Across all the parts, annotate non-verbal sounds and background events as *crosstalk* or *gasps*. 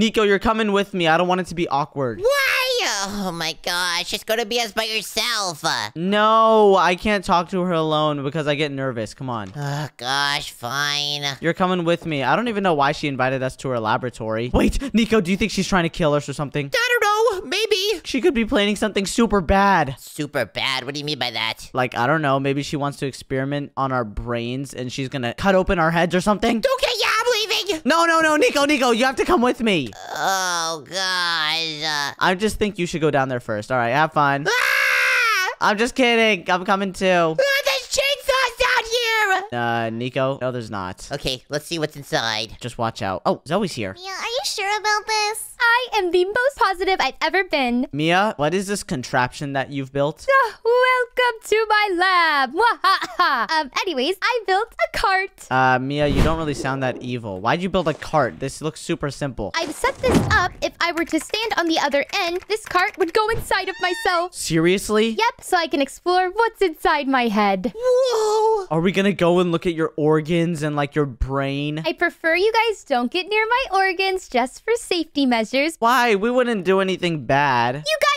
Nico, you're coming with me. I don't want it to be awkward. Why? Oh my gosh, it's gonna be us by yourself. No, I can't talk to her alone because I get nervous. Come on. Oh gosh, fine. You're coming with me. I don't even know why she invited us to her laboratory. Wait, Nico, do you think she's trying to kill us or something? I don't know, maybe. She could be planning something super bad. Super bad, what do you mean by that? Like, I don't know, maybe she wants to experiment on our brains and she's gonna cut open our heads or something. Okay, yeah, No, no, no, Nico, Nico, you have to come with me. Oh gosh. Uh, I just think you should go down there first. All right, have fun. ah! I'm just kidding. I'm coming too. Ah, Uh, Nico? No, there's not. Okay, let's see what's inside. Just watch out. Oh, Zoe's here. Mia, are you sure about this? I am the most positive I've ever been. Mia, what is this contraption that you've built? Ah, *laughs* welcome to my lab. Um, anyways, I built a cart. Uh, Mia, you don't really sound that evil. Why'd you build a cart? This looks super simple. I've set this up. If I were to stand on the other end, this cart would go inside of myself. Seriously? Yep, so I can explore what's inside my head. Whoa. Are we gonna go and look at your organs and like your brain? I prefer you guys don't get near my organs just for safety measures. Why? We wouldn't do anything bad. You guys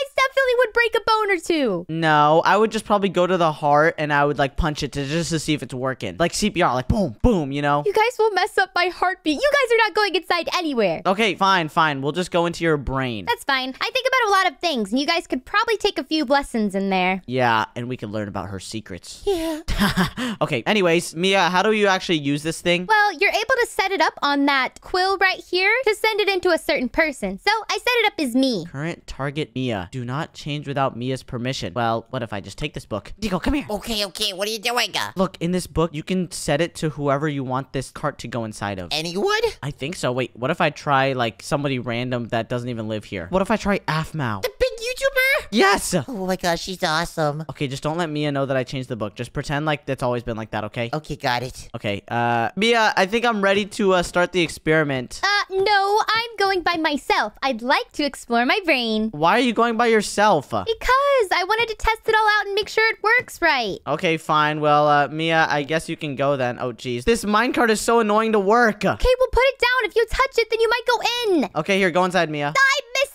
would break a bone or two. No, I would just probably go to the heart and I would like punch it to just to see if it's working. Like CPR, like boom, boom, you know? You guys will mess up my heartbeat. You guys are not going inside anywhere. Okay, fine, fine. We'll just go into your brain. That's fine. I think about a lot of things, and you guys could probably take a few lessons in there. Yeah, and we can learn about her secrets. Yeah. *laughs* okay, anyways, Mia, how do you actually use this thing? Well, you're able to set it up on that quill right here to send it into a certain person. So I set it up as me. Current target Mia. Do not change without Mia's permission. Well, what if I just take this book? Nico, come here. Okay, okay, what are you doing? Uh, Look, in this book, you can set it to whoever you want this cart to go inside of. anyone? I think so. Wait, what if I try like somebody random that doesn't even live here? What if I try Aphmau? The? Yes! *laughs* Oh my gosh, she's awesome. Okay, just don't let Mia know that I changed the book. Just pretend like it's always been like that, okay? Okay, got it. Okay, uh, Mia, I think I'm ready to uh, start the experiment. Uh, no, I'm going by myself. I'd like to explore my brain. Why are you going by yourself? Because I wanted to test it all out and make sure it works right. Okay, fine. Well, uh, Mia, I guess you can go then. Oh, jeez. This minecart is so annoying to work. Okay, well, put it down. If you touch it, then you might go in. Okay, here, go inside, Mia. I missed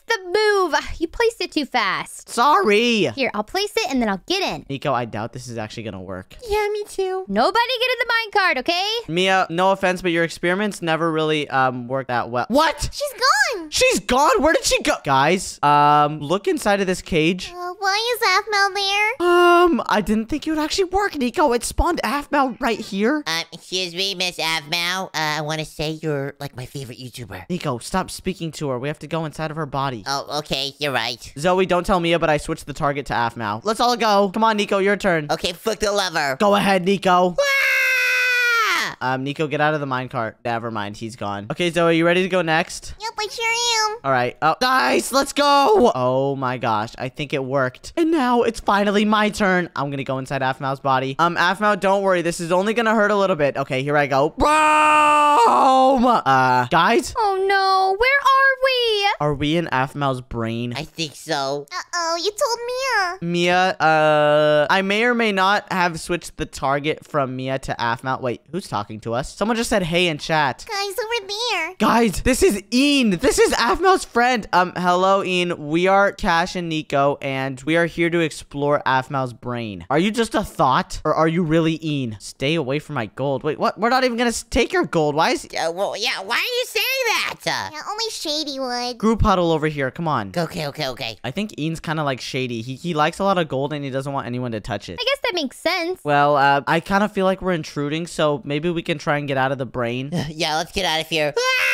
the move. You placed it too fast. Sorry! Here, I'll place it and then I'll get in. Nico, I doubt this is actually gonna work. Yeah, me too. Nobody get in the minecart, okay? Mia, no offense, but your experiments never really, um, work that well. What? She's gone. She's gone? Where did she go? Guys, um, look inside of this cage. Uh, why is Aphmau there? Um, I didn't think it would actually work, Nico. It spawned Aphmau right here. Um, excuse me, Miss Aphmau. Uh, I want to say you're like my favorite YouTuber. Nico, stop speaking to her. We have to go inside of her body. Oh, okay, you're right. Zoe, don't tell Mia, but I switched the target to Aphmau. Let's all go. Come on, Nico, your turn. Okay, fuck the lever. Go ahead, Nico. Ah! Um, Nico, get out of the minecart. Never mind, he's gone. Okay, Zoe, are you ready to go next? Yep, I sure am. All right. Oh, nice. Let's go. Oh my gosh. I think it worked. And now it's finally my turn. I'm going to go inside Aphmau's body. Um, Aphmau, don't worry. This is only going to hurt a little bit. Okay, here I go. Boom! Uh, guys, Oh no, where are we? are we in Aphmau's brain? I think so. Uh-oh, you told Mia. Mia, uh, I may or may not have switched the target from Mia to Aphmau. Wait, who's talking to us? Someone just said hey in chat. Guys, over there. Guys, this is Ian. This is Aphmau's friend. Um, hello, Ian. We are Cash and Nico, and we are here to explore Aphmau's brain. Are you just a thought, or are you really Ian? Stay away from my gold. Wait, what? We're not even gonna take your gold. Why is Uh, well, yeah, why are you saying that? Uh, Yeah, only Shady would. group huddle over here? Come on. okay, okay, okay. I think Ian's kind of like shady. He he likes a lot of gold, and he doesn't want anyone to touch it. I guess that makes sense. Well, uh, I kind of feel like we're intruding, so maybe we can try and get out of the brain. *laughs* Yeah, let's get out of here. Ah!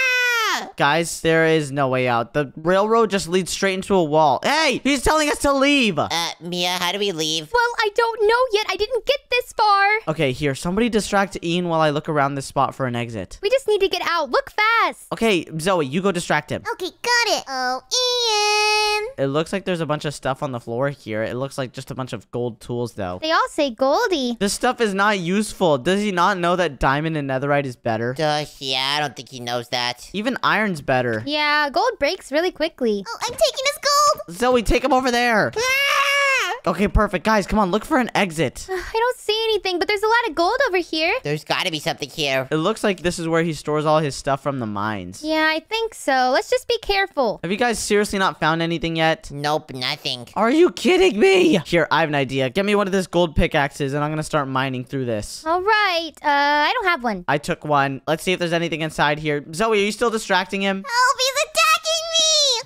Guys, there is no way out. The railroad just leads straight into a wall. Hey, he's telling us to leave. Uh, Mia, how do we leave? Well, I don't know yet. I didn't get this far. Okay, here, somebody distract Ian while I look around this spot for an exit. We just need to get out. Look fast. Okay, Zoe, you go distract him. Okay, got it. Oh, Ian. It looks like there's a bunch of stuff on the floor here. It looks like just a bunch of gold tools, though. They all say Goldie. This stuff is not useful. Does he not know that diamond and netherite is better? Duh, yeah, I don't think he knows that. Even iron's better. Yeah, gold breaks really quickly. Oh, I'm taking his gold. Zoe, take him over there. Ah! Okay, perfect. Guys, come on, look for an exit. *sighs* I don't see anything, but there's a lot of gold over here. There's gotta be something here. It looks like this is where he stores all his stuff from the mines. Yeah, I think so. Let's just be careful. Have you guys seriously not found anything yet? Nope, nothing. Are you kidding me? Here, I have an idea. Get me one of these gold pickaxes and I'm gonna start mining through this. All right. Uh, I don't have one. I took one. Let's see if there's anything inside here. Zoe, are you still distracting him? Help, he's attacking me!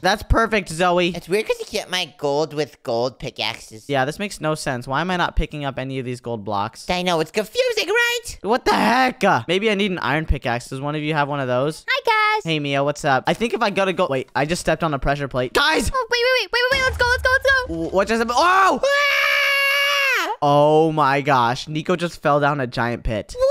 That's perfect, Zoe. It's weird because you get my gold with gold pickaxes. Yeah, this makes no sense. Why am I not picking up any of these gold blocks? I know, it's confusing, right? What the heck? Uh, maybe I need an iron pickaxe. Does one of you have one of those? Hi, guys. Hey, Mia, what's up? I think if I go to go... Wait, I just stepped on a pressure plate. Guys! Oh, wait, wait, wait, wait, wait, wait. Let's go, let's go, let's go. What just happened? Oh! Ah! Oh my gosh. Nico just fell down a giant pit. What?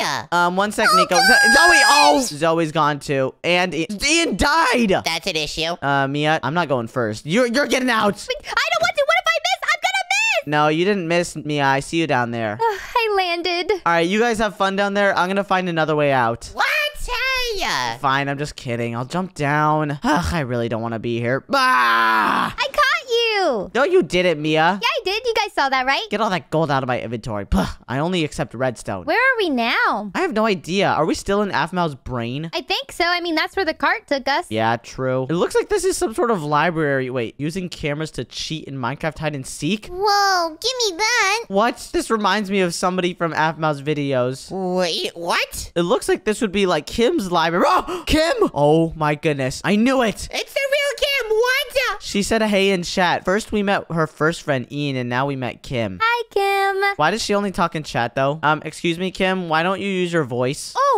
I? Um, one sec, Nico. Zo- Zoe! Oh! Zoe's gone too. And Ian died! That's an issue. Uh, Mia, I'm not going first. You're, you're getting out! I don't want to. What if I miss? I'm gonna miss. No, you didn't miss, Mia. I see you down there. I landed. Alright, you guys have fun down there. I'm gonna find another way out. What? Hey! Fine, I'm just kidding. I'll jump down. Ugh, I really don't want to be here. Ah! I caught you. No, you didn't, Mia. Yeah, I did. You guys saw that, right? Get all that gold out of my inventory. Puh, I only accept redstone. Where are we now? I have no idea. Are we still in Aphmau's brain? I think so. I mean, that's where the cart took us. Yeah, true. It looks like this is some sort of library. Wait, using cameras to cheat in Minecraft hide and seek? Whoa, give me that. What? This reminds me of somebody from Aphmau's videos. Wait, what? It looks like this would be like Kim's library. *gasps* Oh, Kim! Oh my goodness. I knew it. It's the real Kim. What? She said a hey in chat. First we met her first friend Ian and now we met Kim. Hi, Kim. Why does she only talk in chat though? Um, excuse me, Kim, why don't you use your voice? Oh.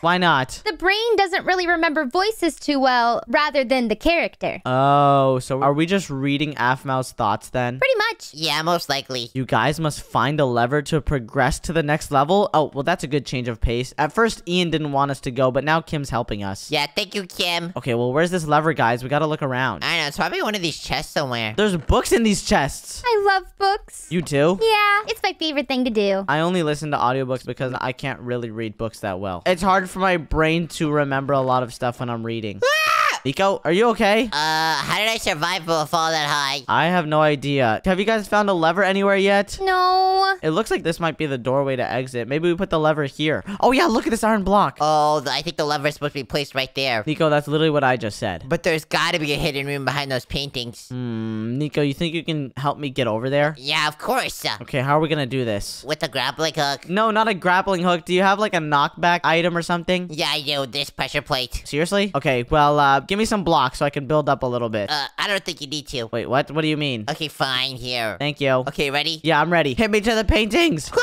Why not? The brain doesn't really remember voices too well, rather than the character. Oh, so are we just reading Aphmau's thoughts then? Pretty much. Yeah, most likely. You guys must find a lever to progress to the next level? Oh, well, that's a good change of pace. At first, Ian didn't want us to go, but now Kim's helping us. Yeah, thank you, Kim. Okay, well, where's this lever, guys? We gotta look around. I know, it's probably one of these chests somewhere. There's books in these chests. I love books. You too? Yeah, it's my favorite thing to do. I only listen to audiobooks because I can't really read books that well. It's hard for my brain to remember a lot of stuff when I'm reading. Ah! Nico, are you okay? Uh, how did I survive from a fall that high? I have no idea. Have you guys found a lever anywhere yet? No. It looks like this might be the doorway to exit. Maybe we put the lever here. Oh yeah, look at this iron block. Oh, I think the lever is supposed to be placed right there. Nico, that's literally what I just said. But there's gotta be a hidden room behind those paintings. Hmm, Nico, you think you can help me get over there? Yeah, of course. Okay, how are we gonna do this? with the grappling hook. No, not a grappling hook. Do you have like a knockback item or something? Yeah, I do. This pressure plate. Seriously? Okay, well, uh, give me some blocks so I can build up a little bit. Uh, I don't think you need to. Wait, what? What do you mean? Okay, fine. Here. Thank you. Okay, ready? Yeah, I'm ready. Hit me to the paintings. *laughs*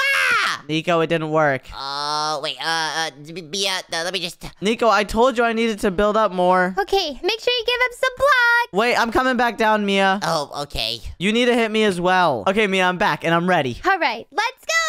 Nico, it didn't work. Oh, wait. Uh, uh, b- b- uh, uh, let me just. Nico, I told you I needed to build up more. Okay, make sure you give him some blocks. Wait, I'm coming back down, Mia. Oh, okay. You need to hit me as well. Okay, Mia, I'm back and I'm ready. All right, let's go.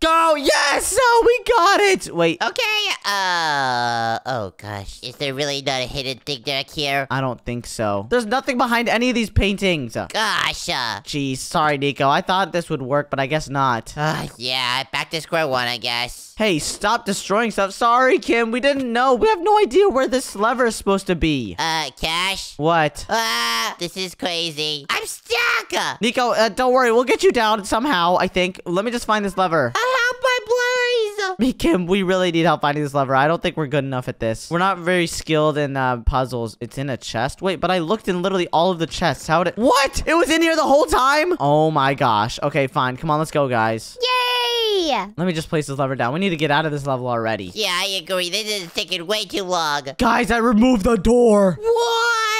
Go! Yes! Oh, we got it! Wait, Okay. Uh. Oh gosh. Is there really not a hidden thing back here? I don't think so. There's nothing behind any of these paintings. Gosh. Uh. Jeez, sorry, Nico. I thought this would work, but I guess not. Uh, yeah, back to square one, I guess. Hey, stop destroying stuff. Sorry, Kim. We didn't know. We have no idea where this lever is supposed to be. Uh, Cash? What? Ah, this is crazy. I'm stuck! Uh, Nico, uh, don't worry. We'll get you down somehow, I think. Let me just find this lever. Help my please! Me, Kim, we really need help finding this lever. I don't think we're good enough at this. We're not very skilled in uh, puzzles. It's in a chest. Wait, but I looked in literally all of the chests. How did it? What? It was in here the whole time? Oh my gosh. Okay, fine. Come on, let's go, guys. Yay! Let me just place this lever down. We need to get out of this level already. Yeah, I agree. This is taking way too long. Guys, I removed the door. What?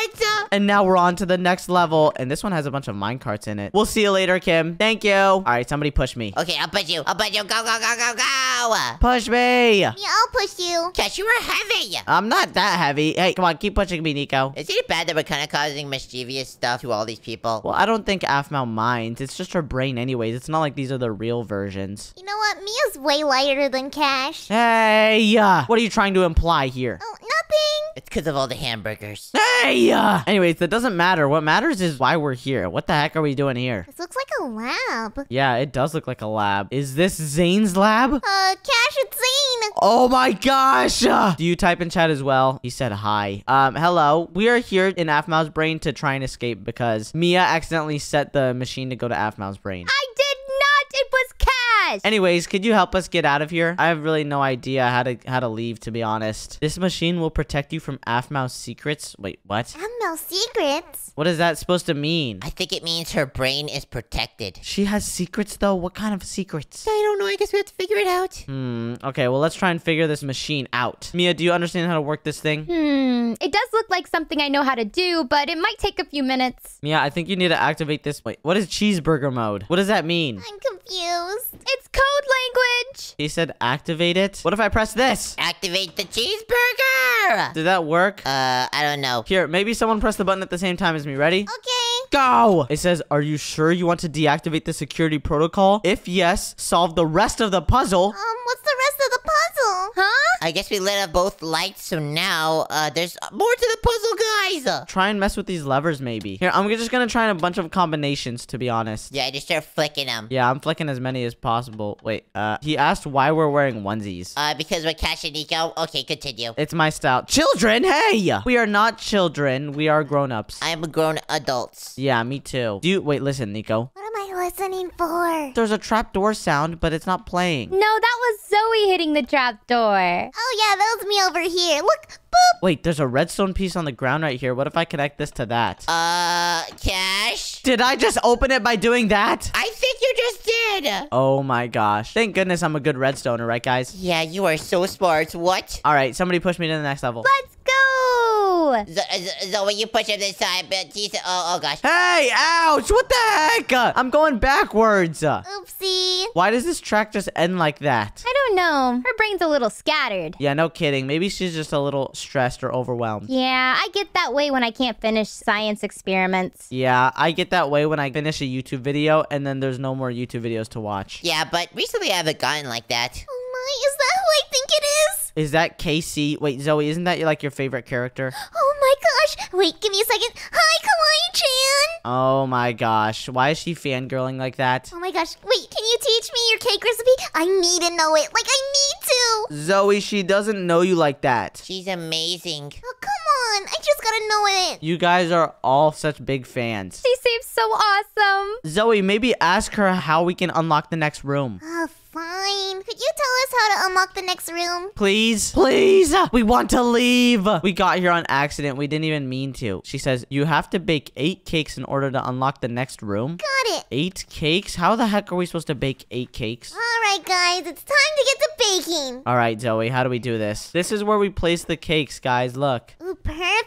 And now we're on to the next level. And this one has a bunch of minecarts in it. We'll see you later, Kim. Thank you. All right, somebody push me. Okay, I'll push you. I'll push you. Go, go, go, go, go! Push me. Yeah, I'll push you. Cash, you are heavy! I'm not that heavy. Hey, come on, keep pushing me, Nico. Is it bad that we're kind of causing mischievous stuff to all these people? Well, I don't think Aphmau minds. It's just her brain anyways. It's not like these are the real versions. You know what? Mia's way lighter than Cash. Hey, uh, what are you trying to imply here? Oh, nothing. It's because of all the hamburgers. Hey, uh, anyways, Anyways, that doesn't matter. What matters is why we're here. What the heck are we doing here? This looks like a lab. Yeah, it does look like a lab. Is this Zane's lab? Uh, Cash, it's Zane. Oh my gosh! Uh, Do you type in chat as well? He said hi. Um, hello. We are here in Aphmau's brain to try and escape because Mia accidentally set the machine to go to Aphmau's brain. I did not. It was Anyways, could you help us get out of here? I have really no idea how to how to leave, to be honest. This machine will protect you from Aphmau's secrets. Wait, what? I know secrets. What is that supposed to mean? I think it means her brain is protected. She has secrets though. What kind of secrets? I don't know. I guess we have to figure it out. Hmm. Okay. Well, let's try and figure this machine out. Mia, do you understand how to work this thing? Hmm. It does look like something I know how to do, but it might take a few minutes. Mia, I think you need to activate this. Wait, what is cheeseburger mode? What does that mean? I'm confused. It's code language. He said activate it. What if I press this? Activate the cheeseburger. Did that work? Uh, I don't know. Here, maybe someone press the button at the same time as me. Ready? Okay. Go! It says, Are you sure you want to deactivate the security protocol? If yes, solve the rest of the puzzle. Um, what's the rest of the puzzle? Huh? I guess we lit up both lights, so now uh, there's more to the puzzle, guys. Try and mess with these levers, maybe. Here, I'm just gonna try a bunch of combinations, to be honest. yeah, just start flicking them. Yeah, I'm flicking as many as possible. Wait, uh, he asked why we're wearing onesies. Uh, because we're Cash and Nico. Okay, continue. It's my style. Children, hey! We are not children. We are grown-ups. I'm a grown adults. Yeah, me too. Do you- wait, listen, Nico. What am I listening for? There's a trapdoor sound, but it's not playing. No, that was Zoe hitting the trap door. Oh yeah, that was me over here. Look, boop. Wait, there's a redstone piece on the ground right here. What if I connect this to that? Uh, Cash? Did I just open it by doing that? I think you just did. Oh my gosh. Thank goodness I'm a good redstoner, right guys? Yeah, you are so smart. What? All right, somebody push me to the next level. Let's go. Z- Z- Zoe, you push him this side, but Jesus, oh, oh gosh. Hey, ouch! What the heck? I'm going backwards. Oopsie. Why does this track just end like that? I don't know. Her brain's a little scattered. Yeah, no kidding. Maybe she's just a little stressed or overwhelmed. Yeah, I get that way when I can't finish science experiments. Yeah, I get that way when I finish a YouTube video and then there's no more YouTube videos to watch. Yeah, but recently I haven't gotten like that. Oh my, is that who I think it is? Is that KC? Wait, Zoe, isn't that like your favorite character? *gasps* Oh my gosh. Wait, give me a second. Hi, Kawaii-chan. Oh my gosh. Why is she fangirling like that? Oh my gosh. Wait, can you teach me your cake recipe? I need to know it. Like, I need to. Zoe, she doesn't know you like that. She's amazing. Oh, come on. I just gotta know it. You guys are all such big fans. She seems so awesome. Zoe, maybe ask her how we can unlock the next room. Oh, fine. Could you tell us how to unlock the next room? Please, please, we want to leave. We got here on accident. We didn't even mean to. She says, you have to bake eight cakes in order to unlock the next room. Got it. Eight cakes? How the heck are we supposed to bake eight cakes? All right, guys. It's time to get to baking. All right, Zoe, how do we do this? This is where we place the cakes, guys. Look.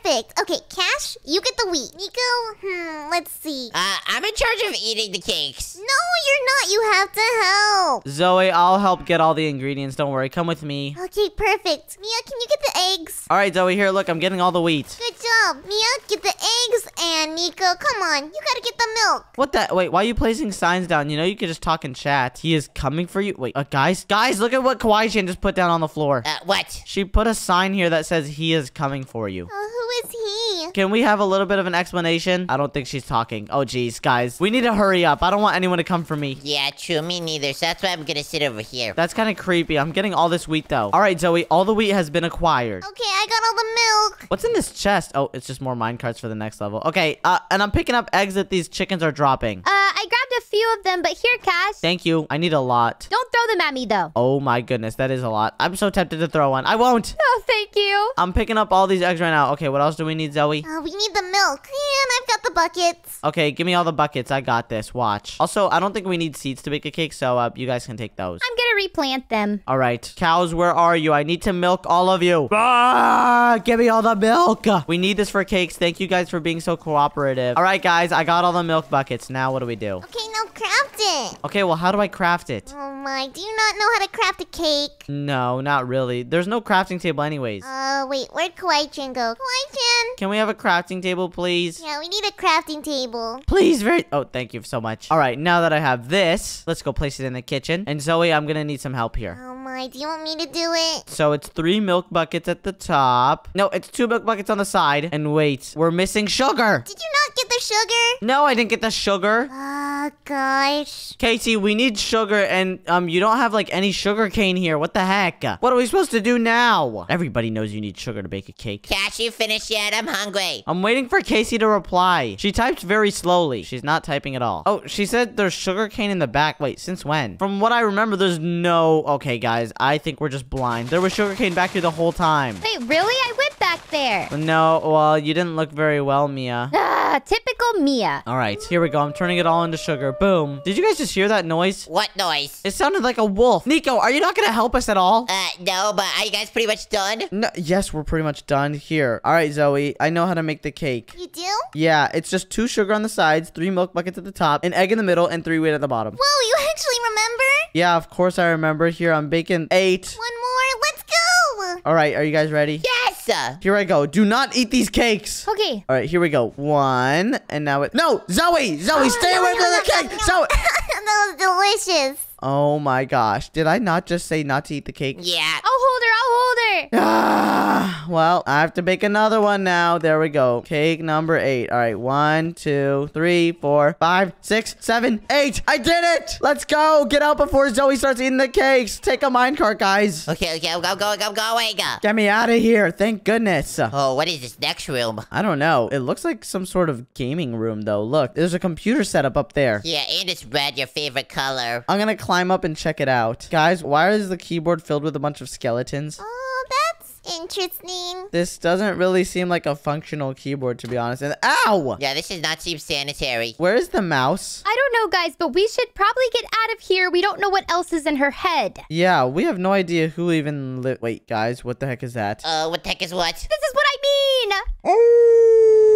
Ooh, perfect. Okay, Cash, you get the wheat. Nico, hmm, let's see. Uh, I'm in charge of eating the cakes. No, you're not. You have to help. Zoe, I'll help get all the ingredients. Don't worry. Come with me. Okay, perfect. Mia, can you get the eggs? All right, Zoe, here, look. I'm getting all the wheat. Good job. Mia, get the eggs. And Nico, come on. You gotta get the milk. What the? Wait, why are you placing signs down? You know you could just talk and chat. He is coming for you. Wait, uh, guys, guys, look at what Kawaii-chan just put down on the floor. Uh, what? She put a sign here that says he is coming for you. Oh, who is he? Can we have a little bit of an explanation? I don't think she's talking. Oh, geez, guys. We need to hurry up. I don't want anyone to come for me. Yeah, true, me neither. So that's why I'm gonna sit over here. That's kind of creepy. I'm getting all this wheat, though. All right, Zoe, all the wheat has been acquired. Okay, I got all the milk. What's in this chest? Oh, it's just more mine carts for the next level. Okay, uh, and I'm picking up eggs that these chickens are dropping. Uh, I grabbed a few of them, but here, Cash. Thank you. I need a lot. Don't throw them at me, though. Oh my goodness, that is a lot. I'm so tempted to throw one. I won't. Oh, thank you. I'm picking up all these eggs right now. Okay, what else do we need, Zoe? Uh, we need the milk. And I've got the buckets. Okay, give me all the buckets. I got this. Watch. Also, I don't think we need seeds to make a cake, so uh, you guys can take those. I'm gonna replant them. All right. Cows, where are you? I need to milk all of you. Ah, give me all the milk. We need this for cakes. Thank you guys for being so cooperative. All right, guys, I got all the milk buckets. Now what do we do? Okay, Okay, now craft it. Okay, well, how do I craft it? Oh my, do you not know how to craft a cake? No, not really. There's no crafting table anyways. Uh, wait, where'd Kawaii-chan go? Kawaii-chan? Can we have a crafting table, please? Yeah, we need a crafting table. Please, very. Oh, thank you so much. All right, now that I have this, let's go place it in the kitchen. And Zoe, I'm gonna need some help here. Oh my, do you want me to do it? So it's three milk buckets at the top. No, it's two milk buckets on the side. And wait, we're missing sugar. Did you not get the sugar? No, I didn't get the sugar. Oh gosh. Casey, we need sugar, and um, you don't have like any sugar cane here. What the heck? What are we supposed to do now? Everybody knows you need sugar to bake a cake. Cash, you finished yet? I'm hungry. I'm waiting for Casey to reply. She typed very slowly. She's not typing at all. Oh, she said there's sugar cane in the back. Wait, since when? From what I remember, there's no. Okay, guys, I think we're just blind. There was sugar cane back here the whole time. Wait, really? I went back there. No, well, you didn't look very well, Mia. Ah, typical Mia. All right, here we go. I'm turning it all into sugar. Boom. Did you guys just hear that noise? What noise? It sounded like a wolf. Nico, are you not gonna help us at all? Uh, no, but are you guys pretty much done? No, yes, we're pretty much done here. All right, Zoe, I know how to make the cake. You do? Yeah, it's just two sugar on the sides, three milk buckets at the top, an egg in the middle, and three wheat at the bottom. Whoa, you actually remember? Yeah, of course I remember. Here, I'm baking eight. One more, let's go! All right, are you guys ready? Yes! Here I go. Do not eat these cakes. Okay. All right, here we go. One, and now it. No, Zoe, Zoe, oh, stay away from the cake. Zoe. *laughs* that was delicious. Oh my gosh, did I not just say not to eat the cake? Yeah. I'll hold her. I'll hold her. *sighs* Ah, well, I have to bake another one now. There we go. Cake number eight. All right, one, two, three, four, five, six, seven, eight. I did it. Let's go. Get out before Zoe starts eating the cakes. Take a minecart, guys. Okay, okay, I'm go- going, I'm going. Get me out of here. Thank goodness. Oh, what is this next room? I don't know. It looks like some sort of gaming room, though. Look, there's a computer setup up there. Yeah, and it's red, your favorite color. I'm gonna climb up and check it out. Guys, why is the keyboard filled with a bunch of skeletons? Oh, that's interesting. This doesn't really seem like a functional keyboard, to be honest. And ow! Yeah, this does not seem sanitary. Where is the mouse? I don't know, guys, but we should probably get out of here. We don't know what else is in her head. Yeah, we have no idea who even li- Wait, guys, what the heck is that? Uh, what the heck is what? This is what I mean. Oh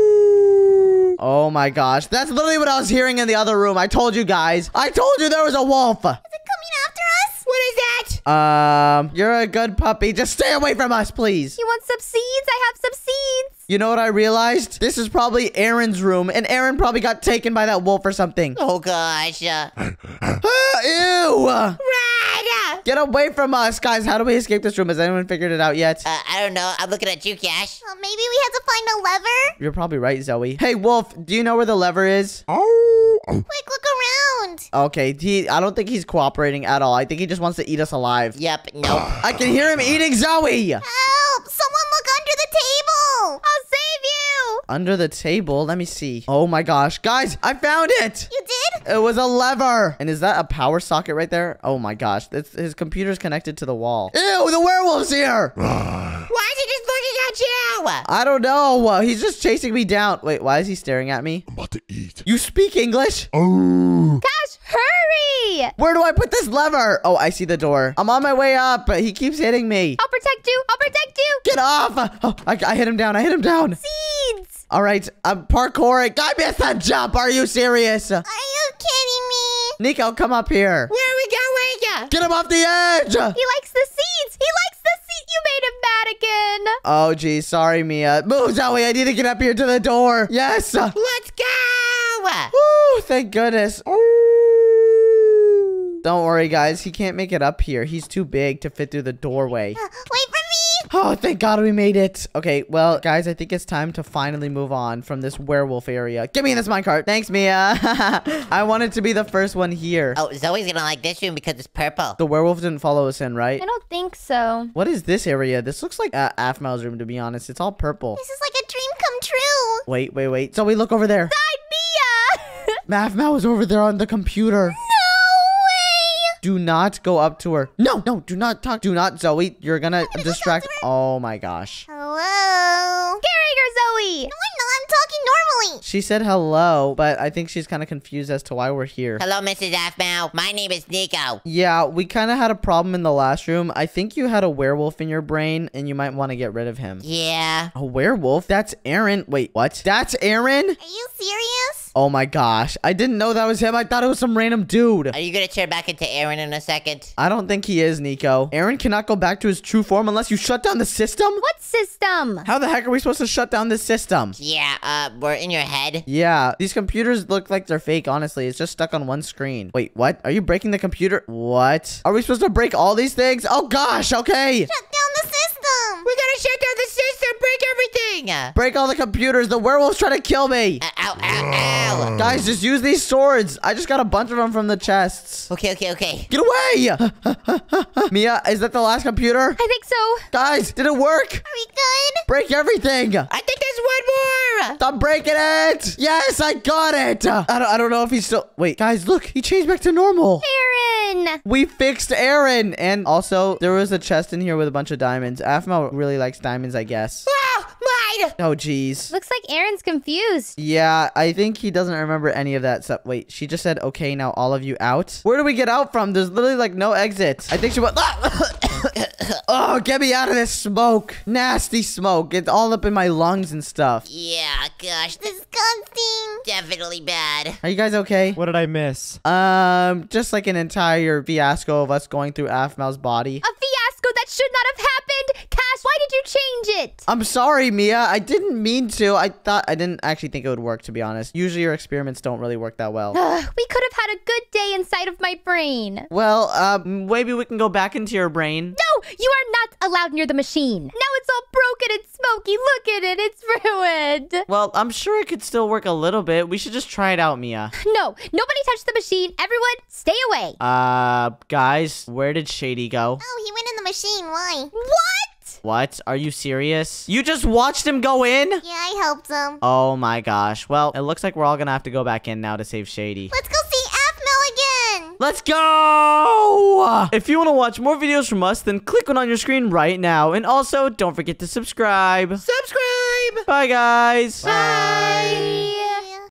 my gosh, that's literally what I was hearing in the other room. I told you guys. I told you there was a wolf. Is it coming after us? What is that? Um, you're a good puppy. Just stay away from us, please. You want some seeds? I have some seeds. You know what I realized? This is probably Aaron's room, and Aaron probably got taken by that wolf or something. Oh gosh. Uh, *laughs* ew! Run! Get away from us, guys. How do we escape this room? Has anyone figured it out yet? Uh, I don't know. I'm looking at you, Cash. Oh, maybe we have to find a lever? You're probably right, Zoe. Hey, Wolf, do you know where the lever is? Oh. Quick, look around. Okay, he. I don't think he's cooperating at all. I think he just wants to eat us alive. Yep, nope. *sighs* I can hear him eating Zoe! Help! Someone look under the table! I'll save you. Under the table. Let me see. Oh my gosh. Guys, I found it! You did? It was a lever. And is that a power socket right there? Oh my gosh. This, his computer's connected to the wall. Ew, the werewolf's here! *sighs* Why is he just looking at you? I don't know. He's just chasing me down. Wait, why is he staring at me? I'm about to eat. You speak English? Oh. Gosh, hurry. Where do I put this lever? Oh, I see the door. I'm on my way up, but he keeps hitting me. I'll protect you. I'll protect you. Get off! Oh, I, I hit him down. I hit him down. Seeds. All right, I'm parkouring. I missed that jump. Are you serious? Are you kidding me? Nico, come up here. Where are we going? Get him off the edge. He likes the seeds. He likes the seeds. You made him mad again. Oh, geez. Sorry, Mia. Move, Zoe. I need to get up here to the door. Yes. Let's go! Woo, thank goodness. Don't worry, guys. He can't make it up here. He's too big to fit through the doorway. Uh, wait for me! Oh, thank God we made it. Okay, well, guys, I think it's time to finally move on from this werewolf area. Get me in this minecart. Thanks, Mia. *laughs* I wanted to be the first one here. Oh, Zoe's gonna like this room because it's purple. The werewolf didn't follow us in, right? I don't think so. What is this area? This looks like uh, Aphmau's room, to be honest. It's all purple. This is like a dream come true. Wait, wait, wait. Zoe, look over there. Mia. *laughs* Aphmau was over there on the computer. No way! Do not go up to her. No, no, do not talk. Do not, Zoe. You're gonna gonna distract. talk to Oh my gosh. Hello? Scaring her, Zoe. No, I'm not. I'm talking normally. She said hello, but I think she's kind of confused as to why we're here. Hello, Mrs. Aphmau. My name is Nico. Yeah, we kind of had a problem in the last room. I think you had a werewolf in your brain, and you might want to get rid of him. Yeah. A werewolf? That's Aaron. Wait, what? That's Aaron? Are you serious? Oh my gosh. I didn't know that was him. I thought it was some random dude. Are you gonna turn back into Aaron in a second? I don't think he is, Nico. Aaron cannot go back to his true form unless you shut down the system? What system? How the heck are we supposed to shut down this system? Yeah, uh, we're in your head. Yeah, these computers look like they're fake, honestly. It's just stuck on one screen. Wait, what? Are you breaking the computer? What? Are we supposed to break all these things? Oh gosh, okay. Shut down the system. We gotta shut down the system, break everything! Uh, Break all the computers. The werewolf's trying to kill me. ow, ow, ow! Hmm. Guys, just use these swords. I just got a bunch of them from the chests. Okay, okay, okay. Get away! *laughs* Mia, is that the last computer? I think so. Guys, did it work? Are we good? Break everything. I think there's one more! Stop breaking it. Yes, I got it. I don't, I don't know if he's still. Wait, guys, look. He changed back to normal. Aaron! We fixed Aaron. And also, there was a chest in here with a bunch of diamonds. Aphmau really likes diamonds, I guess. Mine! Oh, jeez. Looks like Aaron's confused. Yeah, I think he doesn't remember any of that stuff. Wait, she just said, okay, now all of you out. Where do we get out from? There's literally like no exit. I think she went. *coughs* oh, get me out of this smoke. Nasty smoke. It's all up in my lungs and stuff. Yeah, gosh, this is Disgusting. definitely bad. Are you guys okay? What did I miss? Um, just like an entire fiasco of us going through Aphmau's body. A fiasco that should not have happened! Cash, why did you change it? I'm sorry, Mia. I didn't mean to. I thought I didn't actually think it would work, to be honest. Usually your experiments don't really work that well. Ugh, *sighs* we could have had a good day inside of my brain. well, uh, maybe we can go back into your brain. No, you are not allowed near the machine. Now it's all broken and smoky. Look at it, it's *laughs* ruined. Well, I'm sure it could still work a little bit. We should just try it out, Mia. *sighs* No, nobody touch the machine. Everyone, stay away. Uh, guys, where did Shady go? Oh, he went in the machine. Why? What? What? Are you serious? You just watched him go in? Yeah, I helped him. Oh my gosh. Well, it looks like we're all gonna have to go back in now to save Shady. Let's go see Aphmau again. Let's go! If you want to watch more videos from us, then click one on your screen right now. And also, don't forget to subscribe. Subscribe! Bye, guys. Bye!